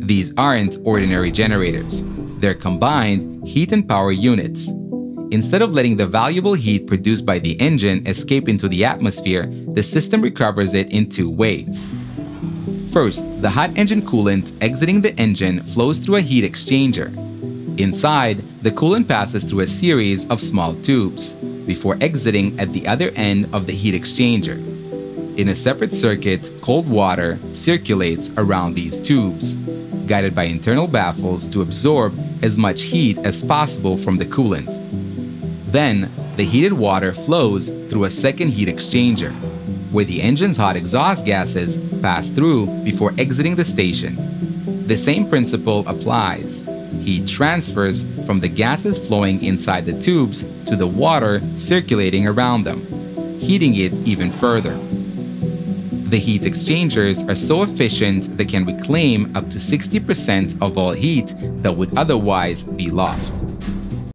These aren't ordinary generators. They're combined heat and power units. Instead of letting the valuable heat produced by the engine escape into the atmosphere, the system recovers it in two ways. First, the hot engine coolant exiting the engine flows through a heat exchanger. Inside, the coolant passes through a series of small tubes before exiting at the other end of the heat exchanger. In a separate circuit, cold water circulates around these tubes, guided by internal baffles to absorb as much heat as possible from the coolant. Then, the heated water flows through a second heat exchanger, where the engine's hot exhaust gases pass through before exiting the station. The same principle applies. Heat transfers from the gases flowing inside the tubes to the water circulating around them, heating it even further. The heat exchangers are so efficient they can reclaim up to 60% of all heat that would otherwise be lost.